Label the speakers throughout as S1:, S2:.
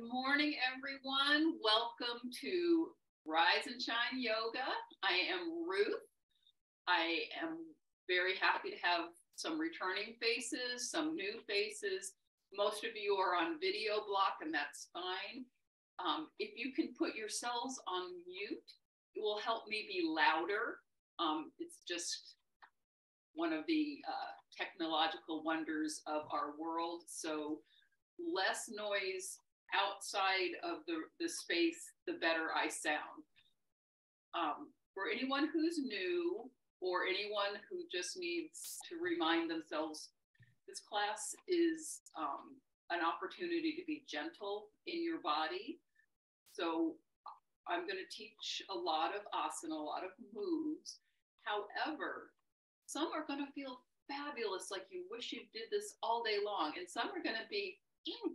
S1: Good morning, everyone. Welcome to Rise and Shine Yoga. I am Ruth. I am very happy to have some returning faces, some new faces. Most of you are on video block, and that's fine. Um, if you can put yourselves on mute, it will help me be louder. Um, it's just one of the uh, technological wonders of our world. So less noise outside of the, the space, the better I sound. Um, for anyone who's new or anyone who just needs to remind themselves, this class is um, an opportunity to be gentle in your body. So I'm going to teach a lot of asana, a lot of moves. However, some are going to feel fabulous, like you wish you did this all day long, and some are going to be mm.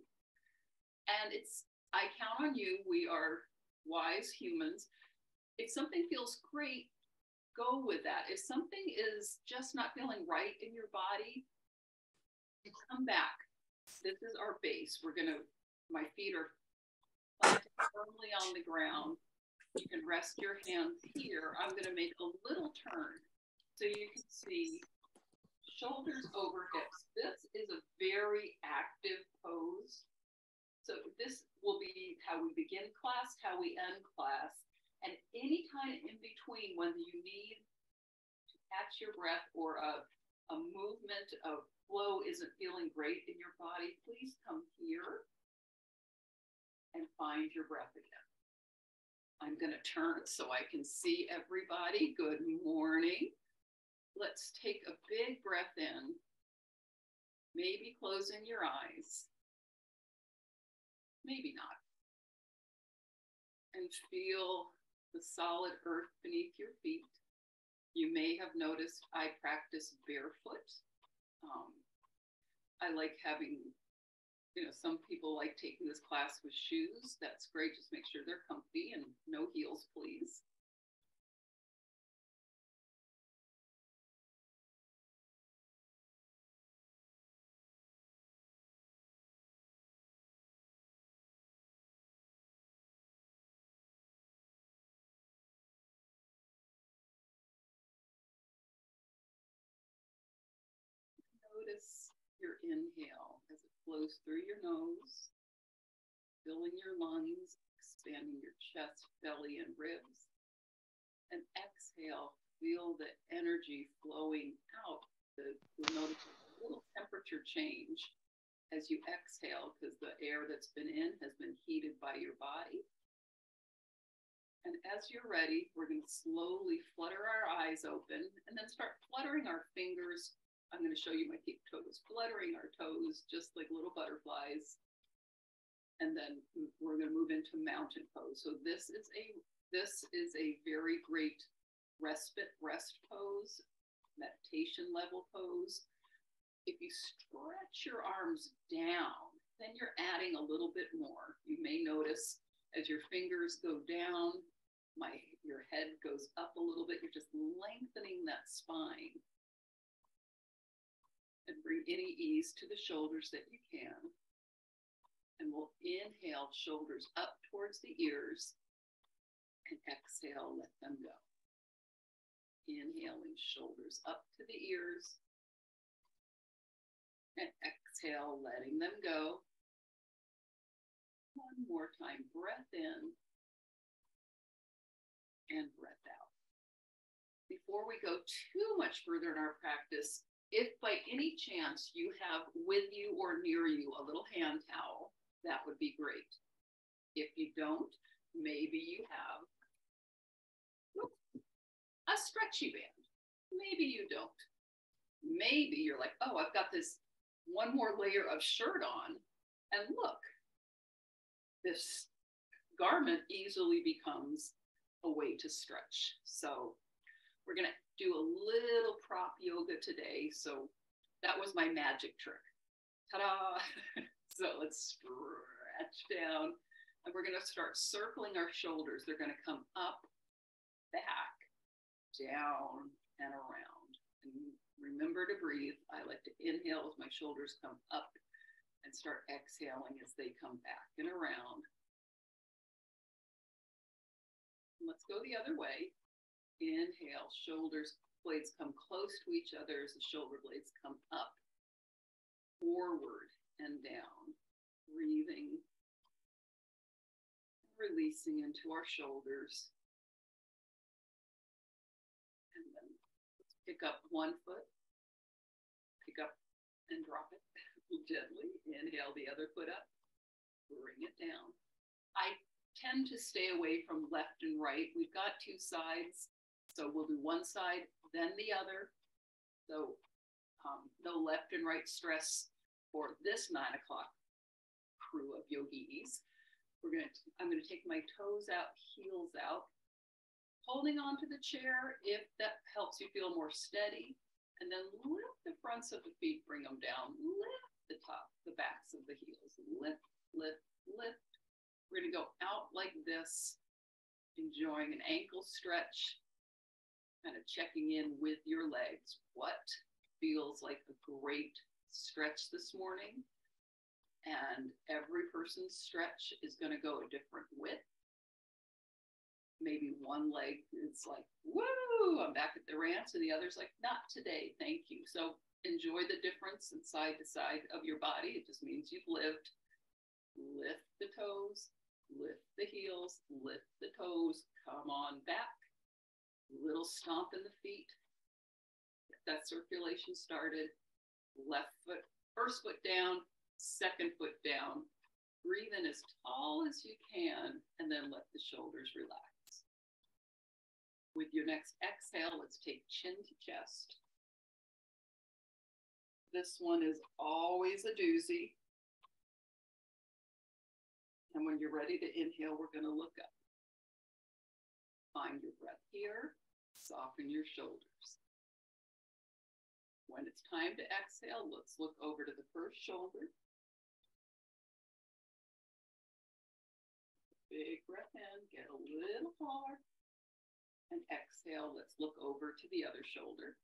S1: And it's, I count on you. We are wise humans. If something feels great, go with that. If something is just not feeling right in your body, come back. This is our base. We're going to, my feet are firmly on the ground. You can rest your hands here. I'm going to make a little turn so you can see shoulders over hips. This is a very active pose. So this will be how we begin class, how we end class, and any time in between when you need to catch your breath or a, a movement of flow isn't feeling great in your body, please come here and find your breath again. I'm going to turn so I can see everybody. Good morning let's take a big breath in, maybe closing your eyes, maybe not. And feel the solid earth beneath your feet. You may have noticed I practice barefoot. Um, I like having, you know, some people like taking this class with shoes. That's great. Just make sure they're comfy and no heels, please. Inhale as it flows through your nose, filling your lungs, expanding your chest, belly, and ribs. And exhale, feel the energy flowing out. The, you'll notice a little temperature change as you exhale because the air that's been in has been heated by your body. And as you're ready, we're going to slowly flutter our eyes open and then start fluttering our fingers I'm going to show you my peep toes, fluttering our toes just like little butterflies. And then we're going to move into mountain pose. So this is a this is a very great respite rest pose, meditation level pose. If you stretch your arms down, then you're adding a little bit more. You may notice as your fingers go down, my your head goes up a little bit. You're just lengthening that spine and bring any ease to the shoulders that you can. And we'll inhale shoulders up towards the ears and exhale, let them go. Inhaling shoulders up to the ears and exhale, letting them go. One more time, breath in and breath out. Before we go too much further in our practice, if by any chance you have with you or near you a little hand towel, that would be great. If you don't, maybe you have a stretchy band. Maybe you don't. Maybe you're like, oh, I've got this one more layer of shirt on. And look, this garment easily becomes a way to stretch. So we're going to do a little prop yoga today. So that was my magic trick. Ta-da! so let's stretch down. And we're going to start circling our shoulders. They're going to come up, back, down, and around. And remember to breathe. I like to inhale as my shoulders come up and start exhaling as they come back and around. Let's go the other way. Inhale, shoulders, blades come close to each other as the shoulder blades come up, forward and down. Breathing, releasing into our shoulders. And then pick up one foot, pick up and drop it gently. Inhale the other foot up, bring it down. I tend to stay away from left and right. We've got two sides, so we'll do one side, then the other. So um, no left and right stress for this nine o'clock crew of yogis. We're gonna, I'm gonna take my toes out, heels out, holding onto the chair if that helps you feel more steady. And then lift the fronts of the feet, bring them down, lift the top, the backs of the heels, lift, lift, lift. We're gonna go out like this, enjoying an ankle stretch, kind of checking in with your legs. What feels like a great stretch this morning? And every person's stretch is going to go a different width. Maybe one leg is like, woo, I'm back at the ranch, and the other's like, not today, thank you. So enjoy the difference in side to side of your body. It just means you've lived. Lift the toes, lift the heels, lift the toes, come on back. Little stomp in the feet. Get that circulation started. Left foot, first foot down, second foot down. Breathe in as tall as you can, and then let the shoulders relax. With your next exhale, let's take chin to chest. This one is always a doozy. And when you're ready to inhale, we're going to look up. Find your breath here, soften your shoulders. When it's time to exhale, let's look over to the first shoulder. Big breath in, get a little taller. And exhale, let's look over to the other shoulder.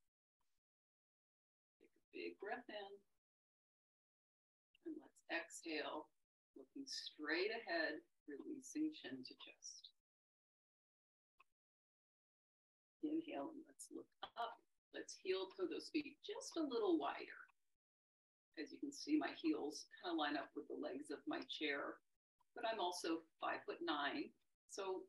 S1: Take a big breath in. And let's exhale, looking straight ahead, releasing chin to chest. Inhale and let's look up. Let's heel toe those feet just a little wider. As you can see, my heels kind of line up with the legs of my chair but I'm also five foot nine. So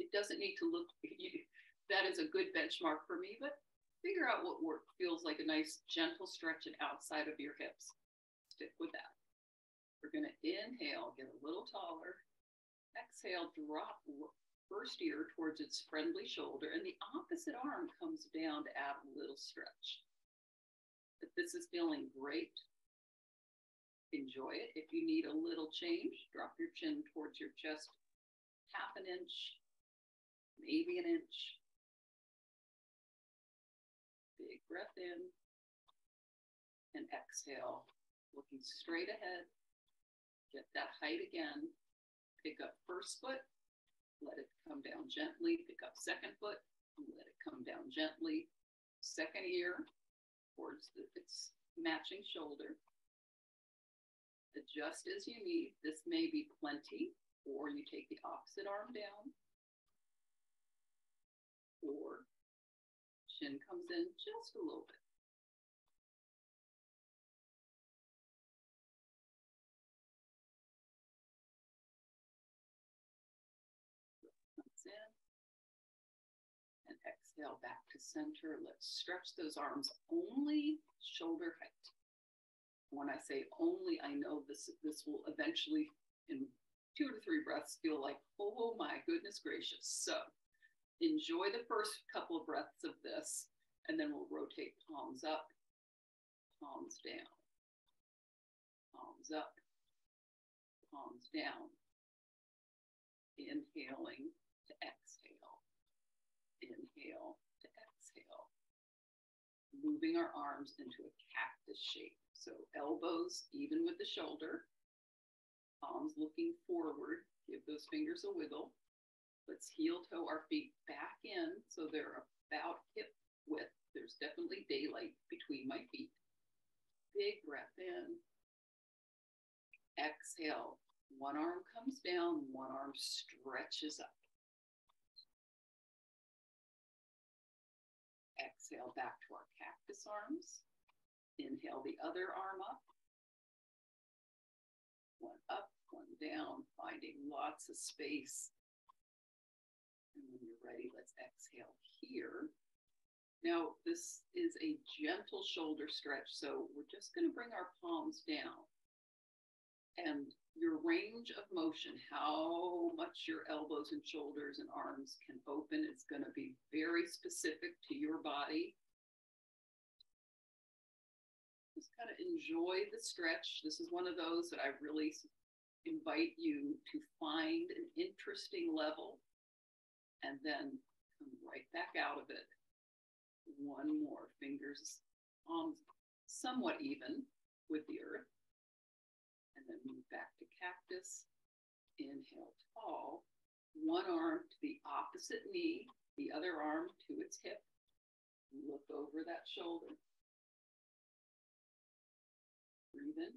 S1: it doesn't need to look, that is a good benchmark for me, but figure out what work feels like a nice gentle stretch and outside of your hips. Stick with that. We're going to inhale, get a little taller. Exhale, drop first ear towards its friendly shoulder, and the opposite arm comes down to add a little stretch. If this is feeling great, enjoy it. If you need a little change, drop your chin towards your chest half an inch, maybe an inch. Big breath in and exhale, looking straight ahead. Get that height again. Pick up first foot, let it come down gently. Pick up second foot, let it come down gently. Second ear towards the, its matching shoulder adjust as you need. This may be plenty, or you take the opposite arm down, or chin comes in just a little bit. Exhale back to center. Let's stretch those arms only shoulder height when I say only, I know this this will eventually, in two to three breaths, feel like, oh my goodness gracious. So enjoy the first couple of breaths of this, and then we'll rotate palms up, palms down, palms up, palms down. Inhaling to exhale. Inhale to exhale. Moving our arms into a cactus shape. So elbows even with the shoulder, palms looking forward. Give those fingers a wiggle. Let's heel toe our feet back in so they're about hip width. There's definitely daylight between my feet. big breath in. Exhale. One arm comes down, one arm stretches up. Exhale back to our arms. Inhale the other arm up. One up, one down, finding lots of space. And when you're ready, let's exhale here. Now, this is a gentle shoulder stretch, so we're just going to bring our palms down. And your range of motion, how much your elbows and shoulders and arms can open, is going to be very specific to your body. Kind of enjoy the stretch. This is one of those that I really invite you to find an interesting level and then come right back out of it one more. Fingers palms somewhat even with the earth. And then move back to cactus. Inhale tall. One arm to the opposite knee, the other arm to its hip. Look over that shoulder. Breathe in.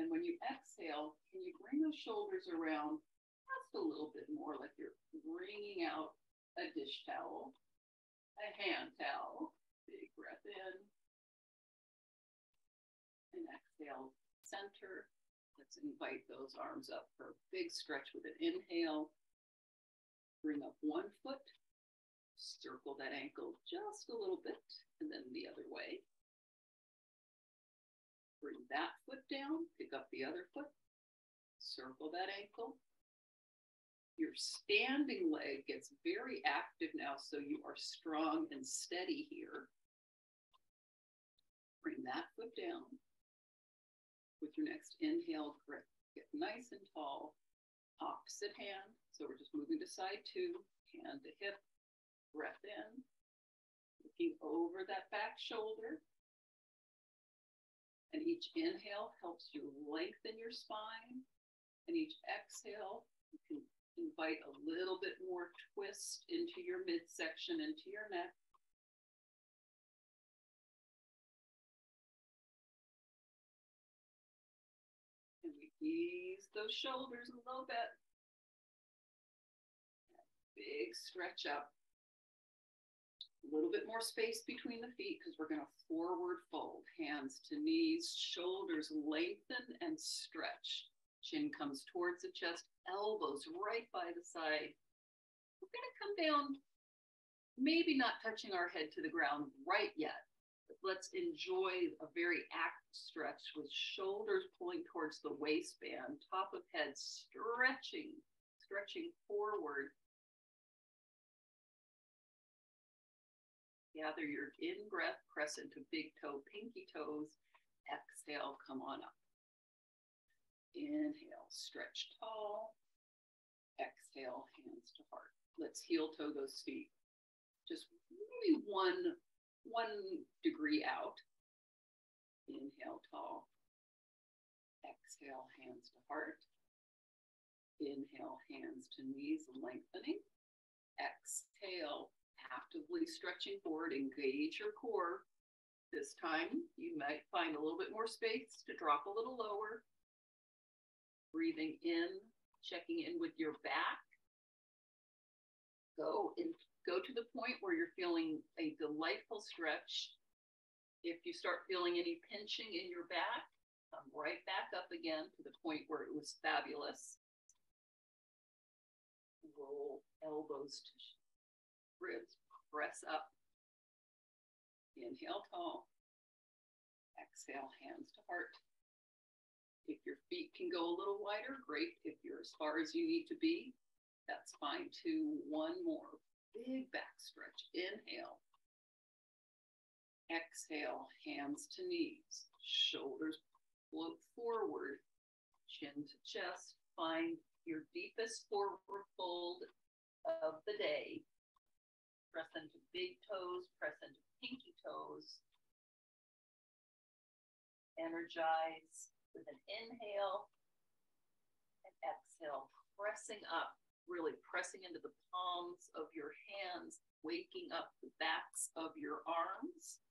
S1: And when you exhale, can you bring those shoulders around just a little bit more like you're bringing out a dish towel a hand towel. Big breath in. And exhale, center. Let's invite those arms up for a big stretch with an inhale. Bring up one foot. Circle that ankle just a little bit, and then the other way. Bring that foot down, pick up the other foot, circle that ankle, your standing leg gets very active now, so you are strong and steady here. Bring that foot down. With your next inhale, get nice and tall. Opposite hand. So we're just moving to side two, hand to hip, breath in. Looking over that back shoulder. And each inhale helps you lengthen your spine. And each exhale, you can invite a little bit more twist into your midsection, into your neck. And we ease those shoulders a little bit. Big stretch up. A little bit more space between the feet because we're going to forward fold. Hands to knees, shoulders lengthen and stretch. Chin comes towards the chest, elbows right by the side. We're going to come down, maybe not touching our head to the ground right yet. But let's enjoy a very active stretch with shoulders pulling towards the waistband, top of head stretching, stretching forward. Gather your in breath, press into big toe, pinky toes. Exhale, come on up. Inhale, stretch tall. Exhale, hands to heart. Let's heel toe those feet. Just maybe one, one degree out. Inhale, tall. Exhale, hands to heart. Inhale, hands to knees, lengthening. Exhale, actively stretching forward. Engage your core. This time, you might find a little bit more space to drop a little lower breathing in, checking in with your back. Go and go to the point where you're feeling a delightful stretch. If you start feeling any pinching in your back, come right back up again to the point where it was fabulous. Roll elbows to ribs, press up. Inhale tall. Exhale, hands to heart. If your feet can go a little wider, great. If you're as far as you need to be, that's fine too. One more big back stretch. Inhale. Exhale, hands to knees, shoulders float forward, chin to chest. Find your deepest forward fold of the day. Press into big toes, press into pinky toes. Energize with an inhale and exhale, pressing up, really pressing into the palms of your hands, waking up the backs of your arms.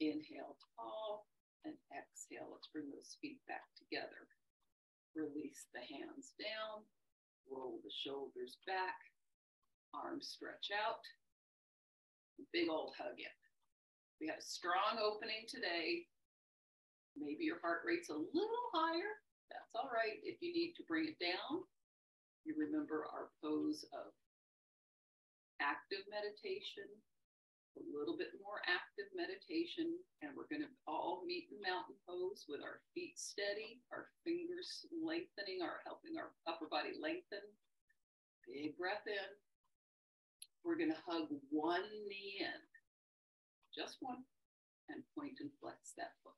S1: Inhale tall and exhale. Let's bring those feet back together. Release the hands down, roll the shoulders back, arms stretch out. Big old hug in. We have a strong opening today. Maybe your heart rate's a little higher. That's all right. If you need to bring it down, you remember our pose of active meditation, a little bit more active meditation, and we're going to all meet in mountain pose with our feet steady, our fingers lengthening, our helping our upper body lengthen. Big breath in. We're going to hug one knee in, just one, and point and flex that foot.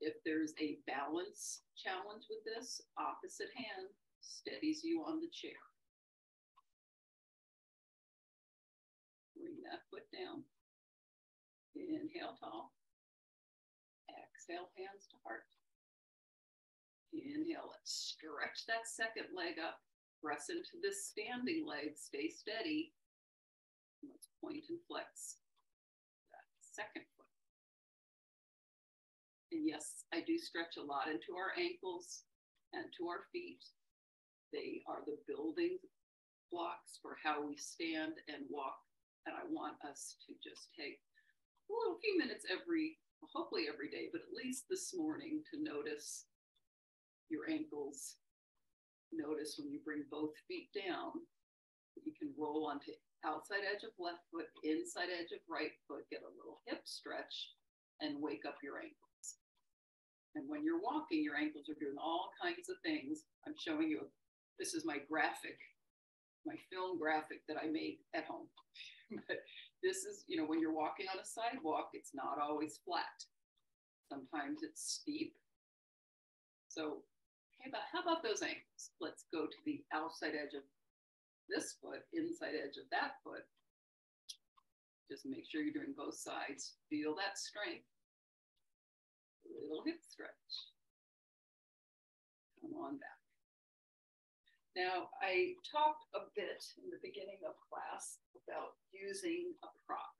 S1: If there's a balance challenge with this, opposite hand steadies you on the chair. Bring that foot down. Inhale tall. Exhale, hands to heart. Inhale, let's stretch that second leg up. Press into this standing leg. Stay steady. Let's point and flex that second foot. And yes, I do stretch a lot into our ankles and to our feet. They are the building blocks for how we stand and walk and I want us to just take a little few minutes every, hopefully every day, but at least this morning to notice your ankles. Notice when you bring both feet down, you can roll onto outside edge of left foot, inside edge of right foot, get a little hip stretch, and wake up your ankles. And when you're walking, your ankles are doing all kinds of things. I'm showing you, this is my graphic, my film graphic that I made at home. but this is, you know, when you're walking on a sidewalk, it's not always flat. Sometimes it's steep. So, okay, but how about those ankles? Let's go to the outside edge of this foot, inside edge of that foot. Just make sure you're doing both sides. Feel that strength. Little hip stretch. Come on back. Now, I talked a bit in the beginning of class about using a prop.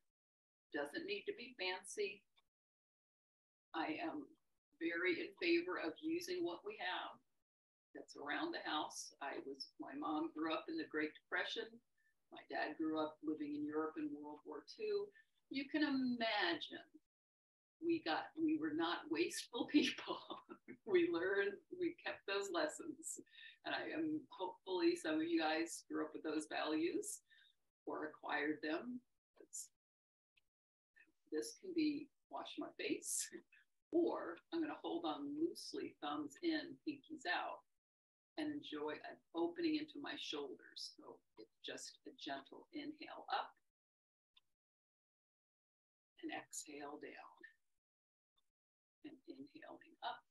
S1: Doesn't need to be fancy. I am very in favor of using what we have that's around the house. I was, my mom grew up in the Great Depression. My dad grew up living in Europe in World War II. You can imagine we got, we were not wasteful people. we learned, we kept those lessons. And I am hopefully some of you guys grew up with those values or acquired them. It's, this can be wash my face, or I'm going to hold on loosely, thumbs in, pinkies out, and enjoy an opening into my shoulders. So it's just a gentle inhale up and exhale down. And inhaling up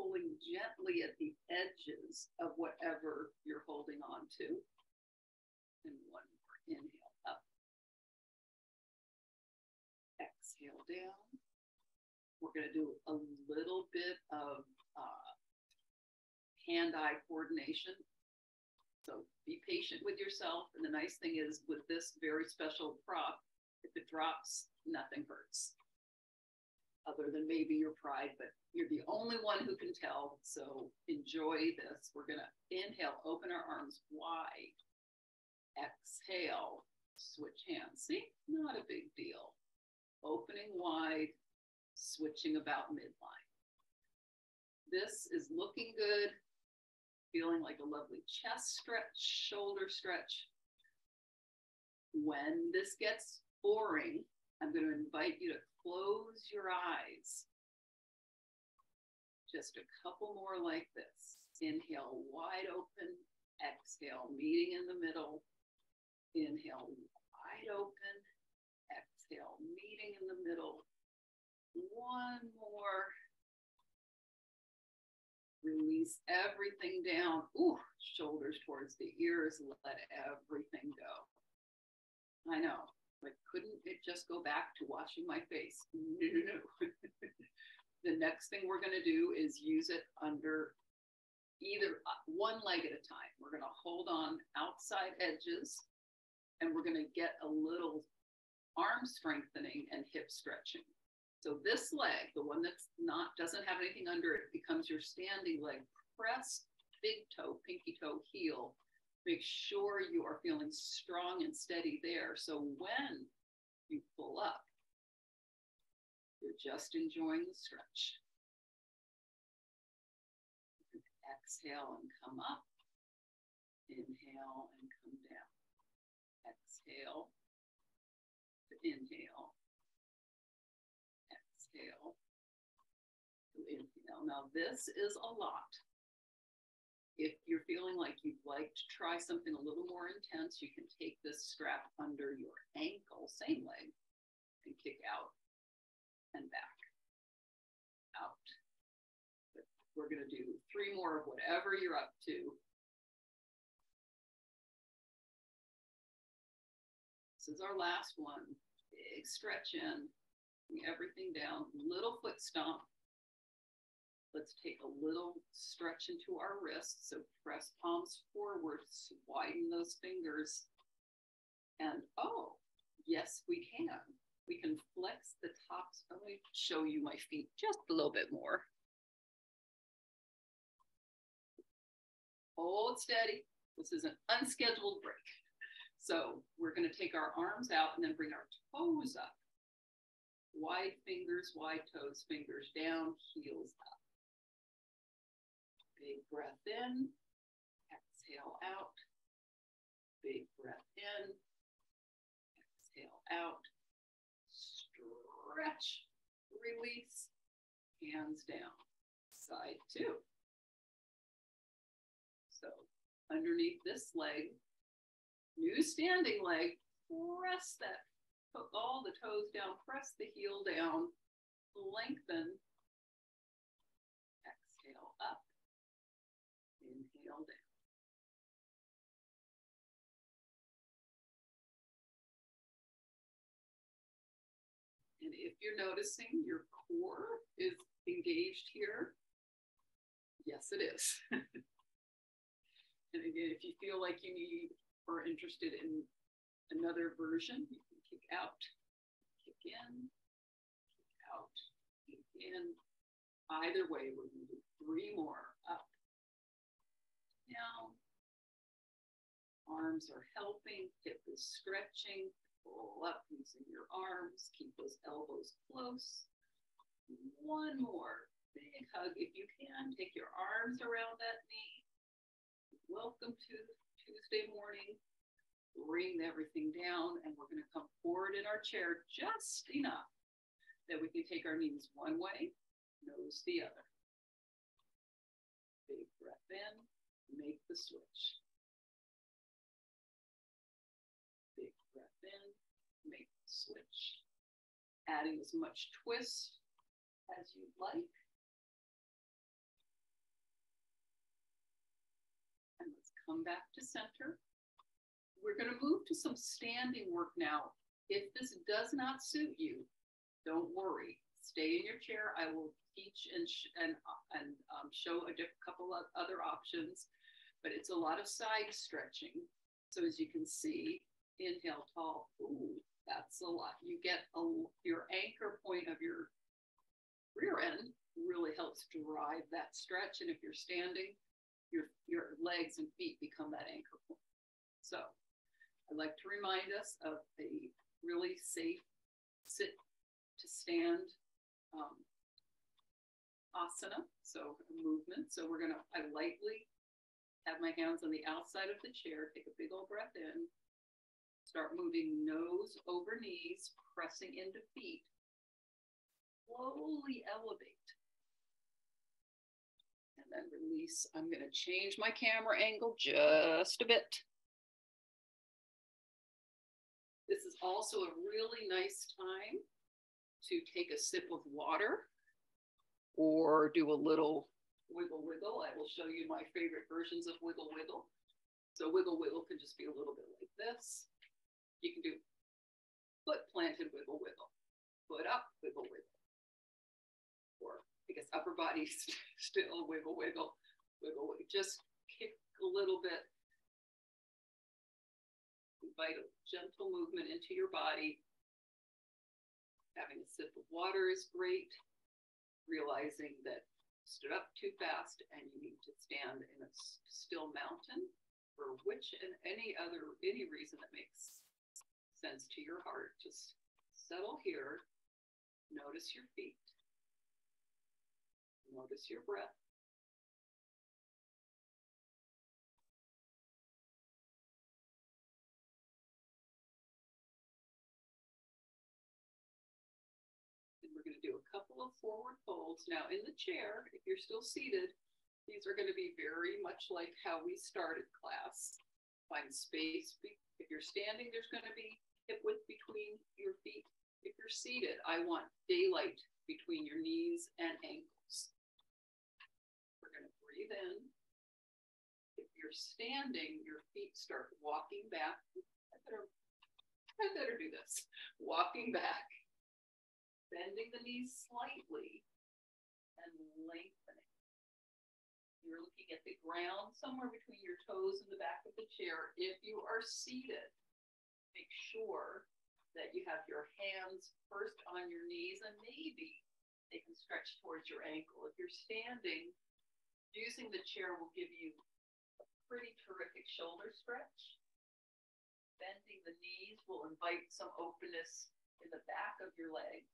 S1: pulling gently at the edges of whatever you're holding on to. And one more inhale up. Exhale down. We're going to do a little bit of hand eye coordination. So be patient with yourself. And the nice thing is, with this very special prop, if it drops, nothing hurts other than maybe your pride, but you're the only one who can tell. So enjoy this. We're going to inhale, open our arms wide. Exhale, switch hands. See, not a big deal. Opening wide, switching about midline. This is looking good, feeling like a lovely chest stretch, shoulder stretch. When this gets boring, I'm going to invite you to close your eyes. Just a couple more like this. Inhale wide open, exhale, meeting in the middle. Inhale wide open, exhale, meeting in the middle. One more. Release everything down. Ooh, shoulders towards the ears. Let everything go. I know but couldn't it just go back to washing my face? No, no, no. the next thing we're going to do is use it under either uh, one leg at a time. We're going to hold on outside edges and we're going to get a little arm strengthening and hip stretching. So this leg, the one that's not doesn't have anything under it, becomes your standing leg. Press big toe, pinky toe, heel. Make sure you are feeling strong and steady there. So when you pull up, you're just enjoying the stretch. Exhale and come up. Inhale and come down. Exhale. Inhale. Exhale. Now this is a lot. If you're feeling like you'd like to try something a little more intense, you can take this strap under your ankle, same leg, and kick out and back. Out. But we're going to do three more of whatever you're up to. This is our last one. Big stretch in, everything down, little foot stomp. Let's take a little stretch into our wrists. So press palms forward, widen those fingers. And oh, yes, we can. We can flex the tops. Let me show you my feet just a little bit more. Hold steady. This is an unscheduled break. So we're going to take our arms out and then bring our toes up. Wide fingers, wide toes, fingers down, heels up. Big breath in, exhale out. Big breath in, exhale out. Stretch, release, hands down. Side two. So underneath this leg, new standing leg, press that, put all the toes down, press the heel down, lengthen, if you're noticing your core is engaged here, yes, it is. And again, if you feel like you need or interested in another version, you can kick out, kick in, kick out, kick in. Either way, we're going to do three more up, down. Arms are helping, hip is stretching. Up using your arms, keep those elbows close. One more big hug if you can. Take your arms around that knee welcome to Tuesday morning. Bring everything down, and we're going to come forward in our chair just enough that we can take our knees one way, nose the other. Big breath in, make the switch. Big breath in, make the switch. Adding as much twist as you'd like. And let's come back to center. We're going to move to some standing work now. If this does not suit you, don't worry. Stay in your chair. I will teach and and and um, show a couple of other options, but it's a lot of side stretching. So as you can see, inhale tall. Ooh, that's a lot. You get a, your anchor point of your rear end really helps drive that stretch. And if you're standing, your, your legs and feet become that anchor point. So I'd like to remind us of a really safe sit to stand um, asana, so movement. So we're gonna, I lightly have my hands on the outside of the chair, take a big old breath in, start moving nose over knees, pressing into feet, slowly elevate And then release. I'm going to change my camera angle just a bit. This is also a really nice time to take a sip of water or do a little wiggle wiggle. I will show you my favorite versions of wiggle wiggle. So wiggle wiggle can just be a little bit like this. You can do foot planted wiggle wiggle, foot up wiggle wiggle, or I guess upper body still wiggle, wiggle, wiggle, wiggle. Just kick a little bit. Invite a gentle movement into your body. Having a sip of water is great. Realizing that stood up too fast and you need to stand in a still mountain for which and any other any reason that makes sense to your heart. Just settle here. Notice your feet. Notice your breath. And we're going to do a couple of forward folds. Now, in the chair, if you're still seated, these are going to be very much like how we started class. Find space. If you're standing, there's going to be hip width between your feet. If you're seated, I want daylight between your knees and ankles. We're going to breathe in. If you're standing, your feet start walking back. I better, I better do this. Walking back, bending the knees slightly, and lengthening. You're looking at the ground somewhere between your toes and the back of the chair. If you are seated, make sure that you have your hands first on your knees and maybe they can stretch towards your ankle. If you're standing, using the chair will give you a pretty terrific shoulder stretch. Bending the knees will invite some openness in the back of your legs.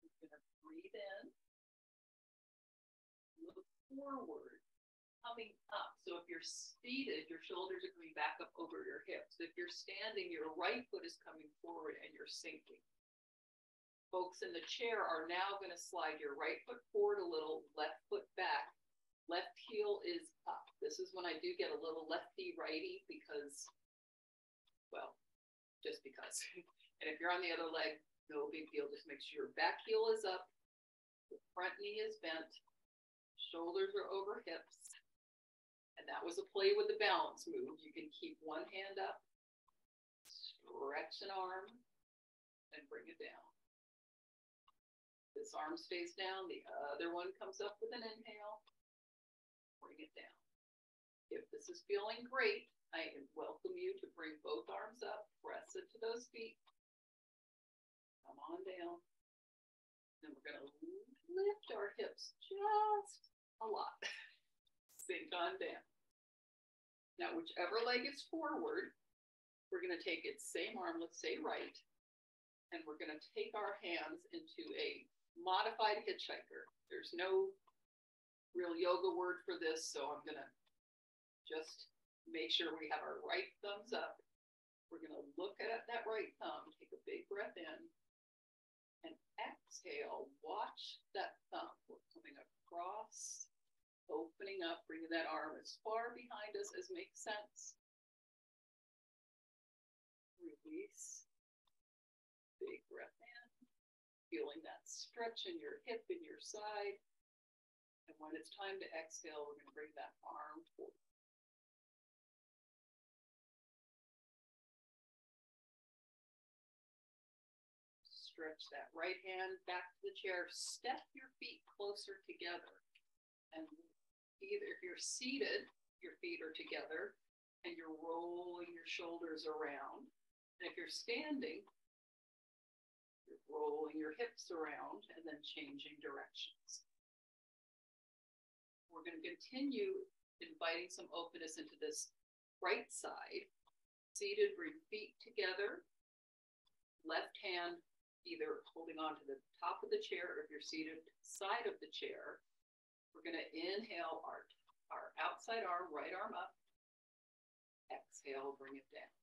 S1: You're going to breathe in, look forward coming up. So if you're seated, your shoulders are coming back up over your hips. If you're standing, your right foot is coming forward and you're sinking. Folks in the chair are now going to slide your right foot forward a little, left foot back. Left heel is up. This is when I do get a little lefty righty because, well, just because. and if you're on the other leg, no big deal. Just make sure your back heel is up, the front knee is bent, shoulders are over hips, and that was a play with the balance move. You can keep one hand up, stretch an arm, and bring it down. This arm stays down, the other one comes up with an inhale, bring it down. If this is feeling great, I welcome you to bring both arms up, press into those feet, come on down. Then we're going to lift our hips just a lot. sink on down. Now, whichever leg is forward, we're going to take its same arm, let's say right, and we're going to take our hands into a modified hitchhiker. There's no real yoga word for this, so I'm going to just make sure we have our right thumbs up. We're going to look at that right thumb, take a big breath in, and exhale. Watch that thumb. We're coming across opening up, bringing that arm as far behind us as makes sense. Release. Big breath in. Feeling that stretch in your hip and your side. And when it's time to exhale, we're going to bring that arm forward. Stretch that right hand back to the chair. Step your feet closer together and either if you're seated, your feet are together and you're rolling your shoulders around. And if you're standing, you're rolling your hips around and then changing directions. We're going to continue inviting some openness into this right side. Seated, bring feet together. Left hand either holding on to the top of the chair or if you're seated, side of the chair. We're going to inhale our, our outside arm, right arm up. Exhale, bring it down.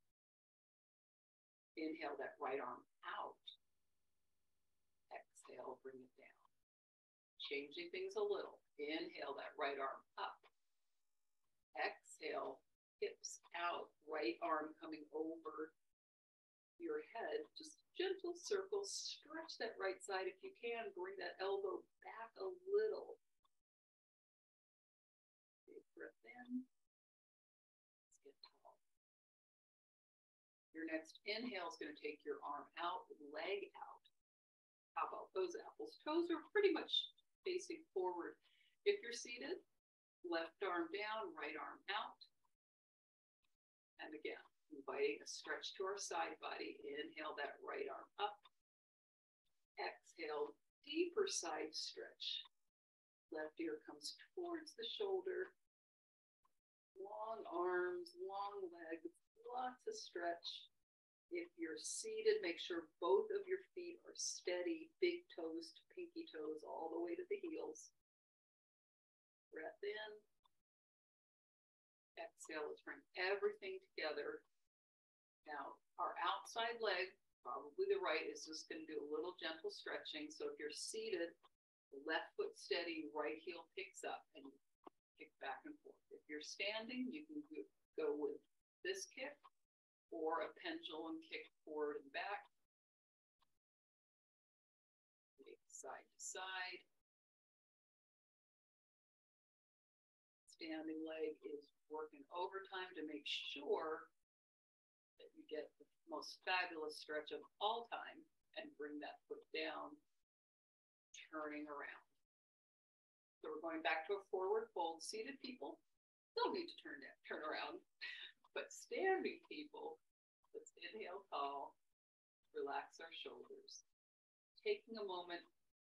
S1: Inhale that right arm out. Exhale, bring it down. Changing things a little. Inhale that right arm up. Exhale, hips out, right arm coming over your head. Just gentle circles. Stretch that right side if you can. Bring that elbow back a little breath in. Let's get tall. Your next inhale is going to take your arm out, leg out. How about those apples? Toes are pretty much facing forward. If you're seated, left arm down, right arm out. And again, inviting a stretch to our side body. Inhale that right arm up. Exhale, deeper side stretch. Left ear comes towards the shoulder. Long arms, long legs, lots of stretch. If you're seated, make sure both of your feet are steady, big toes to pinky toes, all the way to the heels. Breath in. Exhale, let's bring everything together. Now, our outside leg, probably the right, is just going to do a little gentle stretching. So if you're seated, left foot steady, right heel picks up and kick back and forth. If you're standing, you can go with this kick or a pendulum kick forward and back. Side to side. Standing leg is working overtime to make sure that you get the most fabulous stretch of all time and bring that foot down, turning around. So we're going back to a forward fold. Seated people don't need to turn down, turn around. But standing people, let's inhale tall, relax our shoulders. Taking a moment,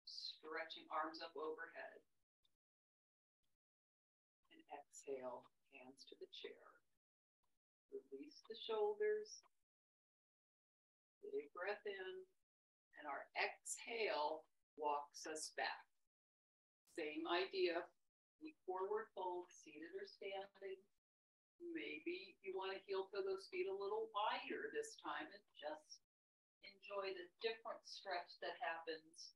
S1: stretching arms up overhead. And exhale, hands to the chair. Release the shoulders. Big breath in. And our exhale walks us back. Same idea. We forward fold, seated or standing maybe you want to heel toe those feet a little wider this time and just enjoy the different stretch that happens.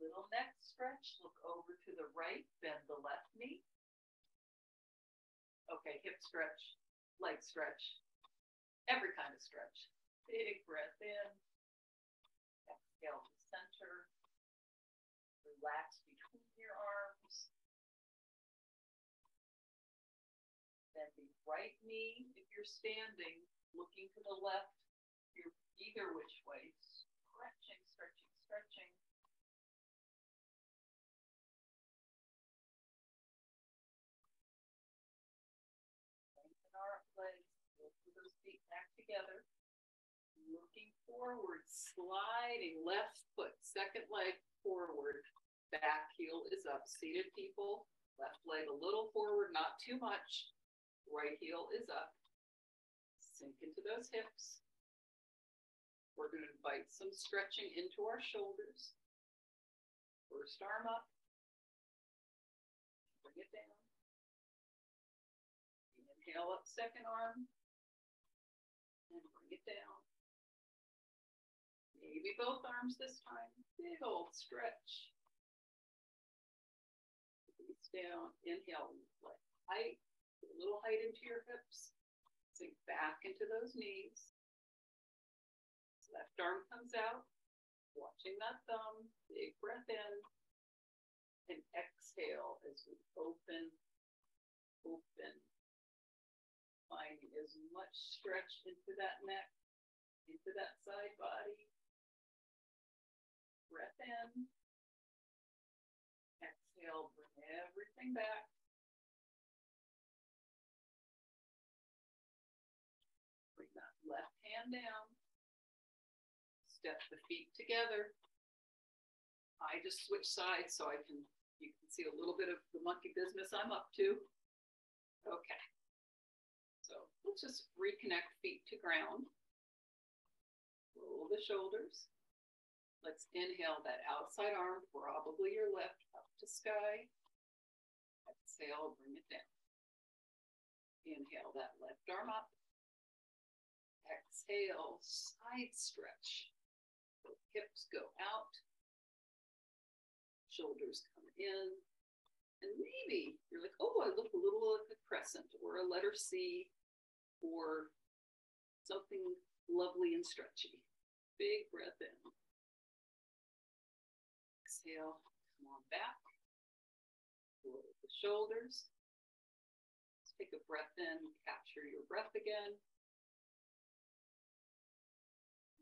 S1: Little neck stretch, look over to the right, bend the left knee. Okay, hip stretch, leg stretch, every kind of stretch. Big breath in, exhale to center, relax between your arms. Then the right knee, if you're standing, looking to the left, you're either which way, stretching, stretching, stretching. Lengthen our legs, lift those feet back together. Looking forward, sliding left foot, second leg forward, back heel is up. Seated people, left leg a little forward, not too much. Right heel is up. Sink into those hips. We're going to invite some stretching into our shoulders. First arm up. Bring it down. Inhale up second arm. And bring it down. Maybe both arms this time. Big old stretch. Release down. Inhale, let height a little height into your hips. Sink back into those knees. Left arm comes out. Watching that thumb. Big breath in. And exhale as we open, open. Finding as much stretch into that neck, into that side body. Breath in. Exhale, bring everything back. Bring that left hand down. Step the feet together. I just switch sides so I can, you can see a little bit of the monkey business I'm up to. Okay. So let's just reconnect feet to ground. Roll the shoulders. Let's inhale that outside arm, probably your left, up to sky. Exhale, bring it down. Inhale that left arm up exhale, side stretch. Hips go out, shoulders come in, and maybe you're like, oh, I look a little like a crescent or a letter C or something lovely and stretchy. Big breath in. Exhale, come on back. Roll the shoulders. Let's take a breath in, capture your breath again.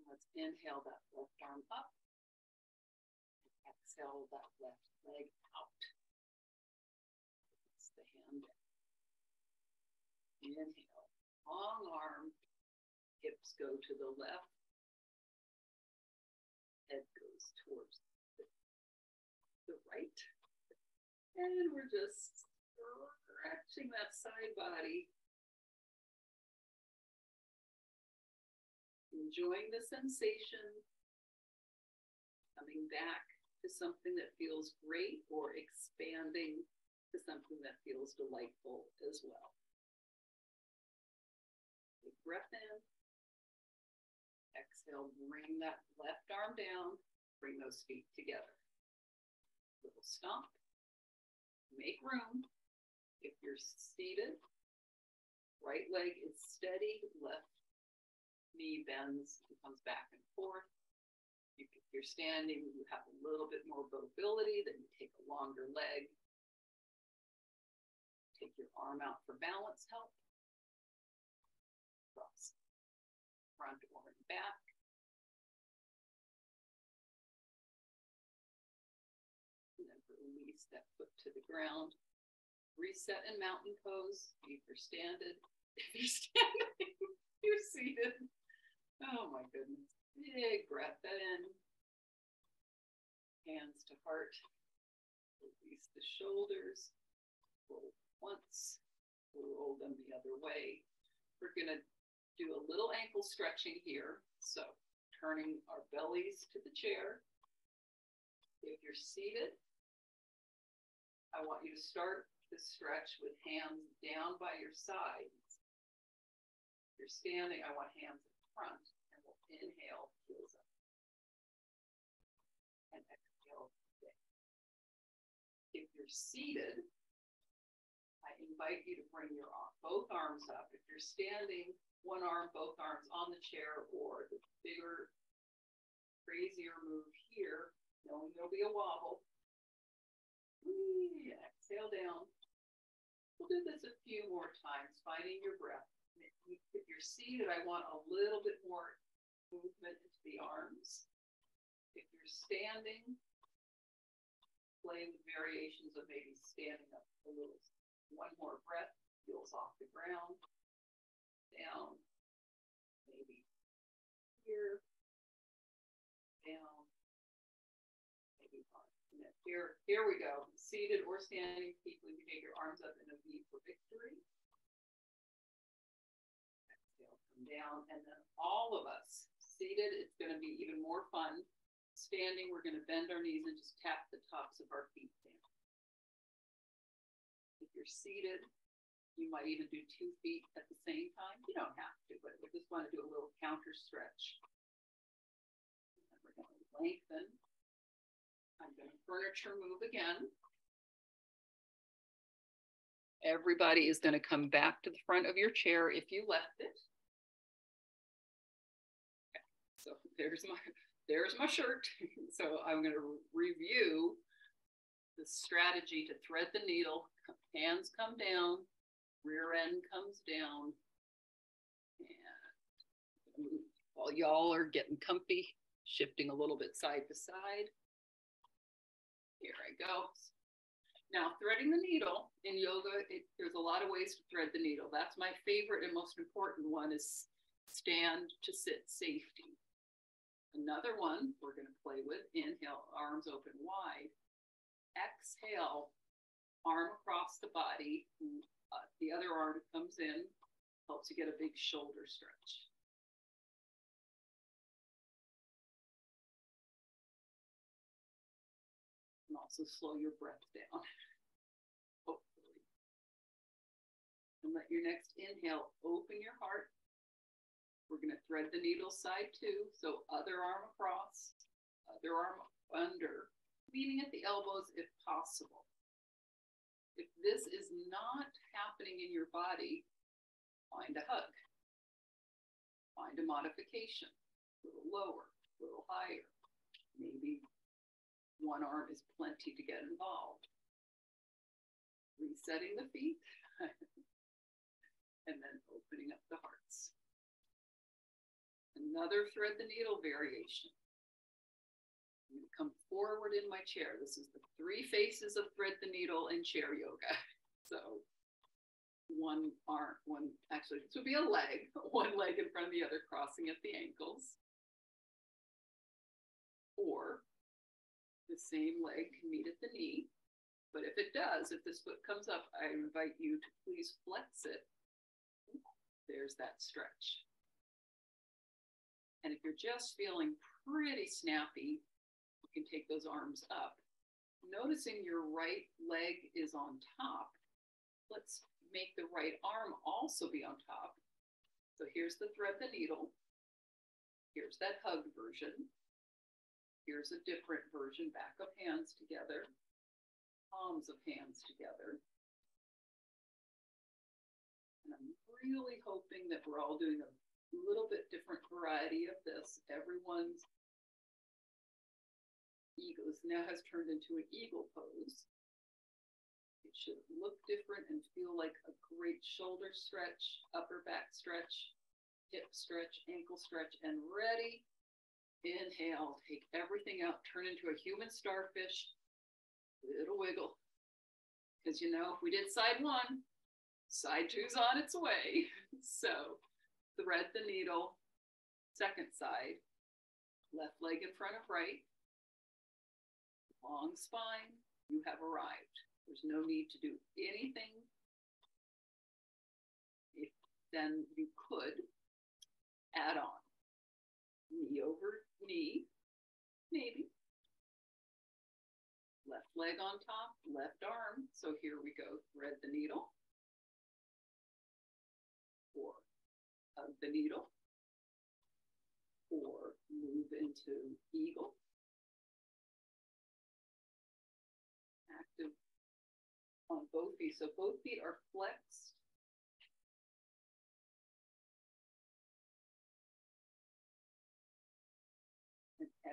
S1: Let's inhale that left arm up. Exhale that left leg out. It's the hand. Inhale, long arm, hips go to the left, head goes towards right. And we're just stretching that side body. Enjoying the sensation, coming back to something that feels great or expanding to something that feels delightful as well. Big breath in. Exhale, bring that left arm down, bring those feet together. Little stomp. Make room. If you're seated, right leg is steady, left knee bends and comes back and forth if you're standing, you have a little bit more mobility, then you take a longer leg. Take your arm out for balance help. Cross front or back. That foot to the ground. Reset in mountain pose. If you're standing, if you're standing, you're seated. Oh my goodness. Big breath in. Hands to heart. Release the shoulders. Roll once. Roll them the other way. We're going to do a little ankle stretching here. So turning our bellies to the chair. If you're seated, I want you to start the stretch with hands down by your sides. If you're standing, I want hands in front. And we'll inhale, heels up. And exhale, down. If you're seated, I invite you to bring your both arms up. If you're standing, one arm, both arms on the chair, or the bigger, crazier move here, knowing there'll be a wobble. Exhale down. We'll do this a few more times, finding your breath. If you're seated, I want a little bit more movement into the arms. If you're standing, play with variations of maybe standing up a little. One more breath, heels off the ground, down, maybe here, Here, here we go. Seated or standing, keep you take your arms up in a V for victory. Exhale, come down, and then all of us seated, it's going to be even more fun. Standing, we're going to bend our knees and just tap the tops of our feet down. If you're seated, you might even do two feet at the same time. You don't have to, but we just want to do a little counter stretch. And we're going to lengthen. I'm going to furniture move again. Everybody is going to come back to the front of your chair if you left it. So there's my there's my shirt. so I'm going to review the strategy to thread the needle. Hands come down, rear end comes down, and while y'all are getting comfy, shifting a little bit side to side. Here I go. Now, threading the needle in yoga, it, there's a lot of ways to thread the needle. That's my favorite and most important one is stand to sit safety. Another one we're going to play with. Inhale, arms open wide. Exhale, arm across the body. Uh, the other arm comes in, helps you get a big shoulder stretch. Also slow your breath down. Hopefully. And let your next inhale open your heart we're going to thread the needle side two. So other arm across, other arm under, meeting at the elbows if possible. If this is not happening in your body, find a hug. Find a modification, a little lower, a little higher. Maybe one arm is plenty to get involved. Resetting the feet and then opening up the hearts. Another thread the needle variation. I'm going to come forward in my chair. This is the three faces of thread the needle and chair yoga. So one arm, one, actually, this would be a leg, one leg in front of the other, crossing at the ankles. Or the same leg can meet at the knee. But if it does, if this foot comes up, I invite you to please flex it. There's that stretch. And if you're just feeling pretty snappy, you can take those arms up. Noticing your right leg is on top, let's make the right arm also be on top. So here's the thread the needle. Here's that hug version. Here's a different version, back of hands together, palms of hands together. And I'm really hoping that we're all doing a little bit different variety of this. Everyone's eagles now has turned into an eagle pose. It should look different and feel like a great shoulder stretch, upper back stretch, hip stretch, ankle stretch, and ready. Inhale, take everything out, turn into a human starfish. Little wiggle. Because you know, if we did side one, side two's on its way. So thread the needle, second side, left leg in front of right, long spine, you have arrived. There's no need to do anything. If, then you could add on knee over knee, maybe. Left leg on top, left arm. So here we go, thread the needle. Four of the needle or move into eagle. Active on both feet. So both feet are flexed.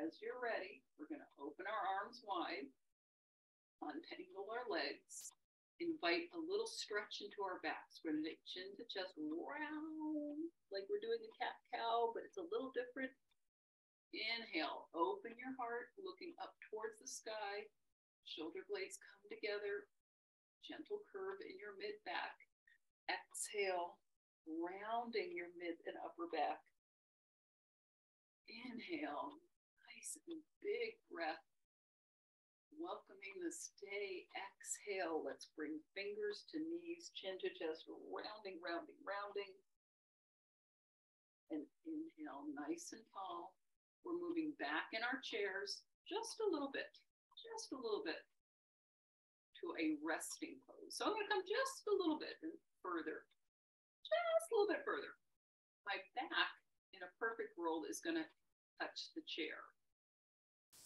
S1: As you're ready, we're going to open our arms wide, untangle our legs, invite a little stretch into our backs. We're going to chin to chest round, like we're doing a cat cow, but it's a little different. Inhale, open your heart, looking up towards the sky. Shoulder blades come together. Gentle curve in your mid back. Exhale, rounding your mid and upper back. Inhale, and big breath welcoming this day. Exhale. Let's bring fingers to knees, chin to chest, rounding, rounding, rounding. And inhale, nice and tall. We're moving back in our chairs just a little bit, just a little bit to a resting pose. So I'm going to come just a little bit further, just a little bit further. My back in a perfect world is going to touch the chair.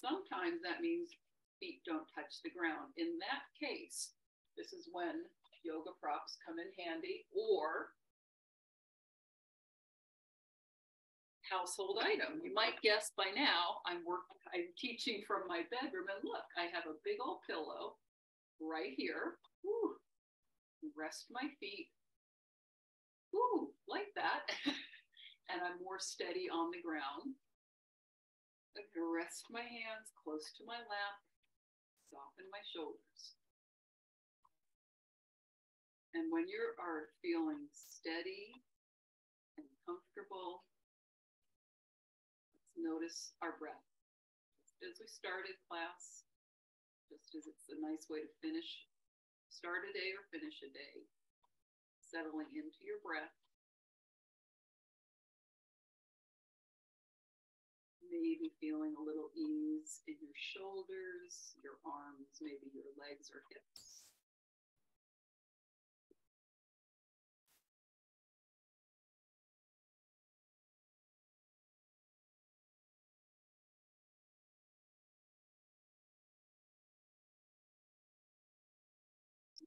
S1: Sometimes that means feet don't touch the ground. In that case, this is when yoga props come in handy or household item. You might guess by now I'm work I'm teaching from my bedroom and look, I have a big old pillow right here. Woo. Rest my feet. Woo, like that. and I'm more steady on the ground. I can rest my hands close to my lap soften my shoulders. And when you are feeling steady and comfortable, let's notice our breath. Just as we started class, just as it's a nice way to finish, start a day or finish a day, settling into your breath. Maybe feeling a little ease in your shoulders, your arms, maybe your legs or hips.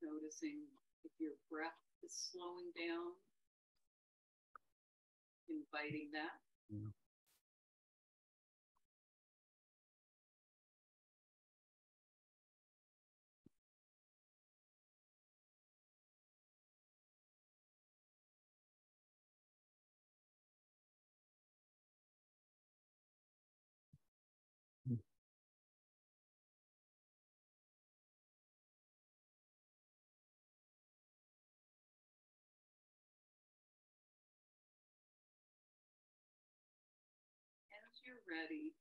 S1: Noticing if your breath is slowing down, inviting that. Yeah. Ready,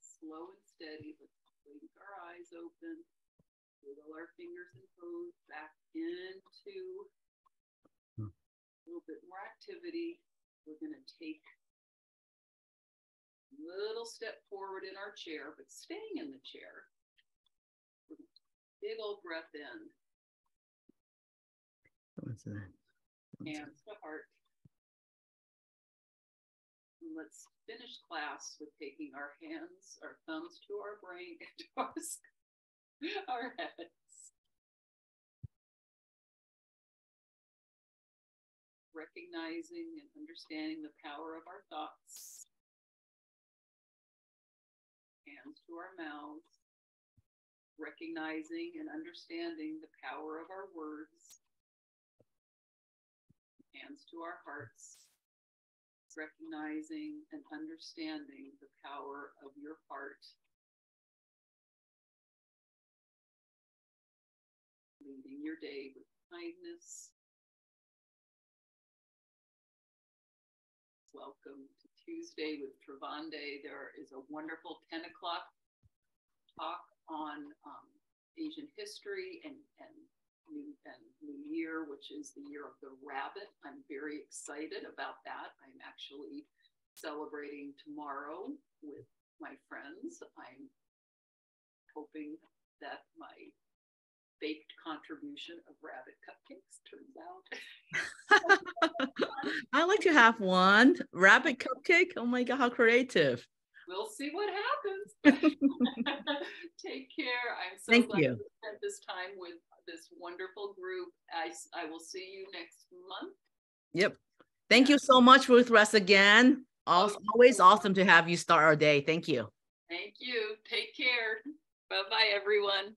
S1: slow and steady, let's blink our eyes open, wiggle our fingers and toes back into hmm. a little bit more activity. We're going to take a little step forward in our chair, but staying in the chair. Big old breath in. Hands to heart. Let's finish class with taking our hands, our thumbs to our brain, to our, our heads. Recognizing and understanding the power of our thoughts. Hands to our mouths. Recognizing and understanding the power of our words. Hands to our hearts recognizing and understanding the power of your heart. Leading your day with kindness. Welcome to Tuesday with Travonde. There is a wonderful 10 o'clock talk on um, Asian history and, and New, and New Year, which is the year of the rabbit. I'm very excited about that. I'm actually celebrating tomorrow with my friends. I'm hoping that my baked contribution of rabbit cupcakes turns out.
S2: I like to have one rabbit cupcake. Oh my god, how creative!
S1: We'll see what happens. Take care. I'm so
S2: Thank
S1: glad
S2: you.
S1: to spend this time with this wonderful group. I, I will see you next month.
S2: Yep. Thank you so much, Ruth Russ, again. Always awesome to have you start our day. Thank you.
S1: Thank you. Take care. Bye bye, everyone.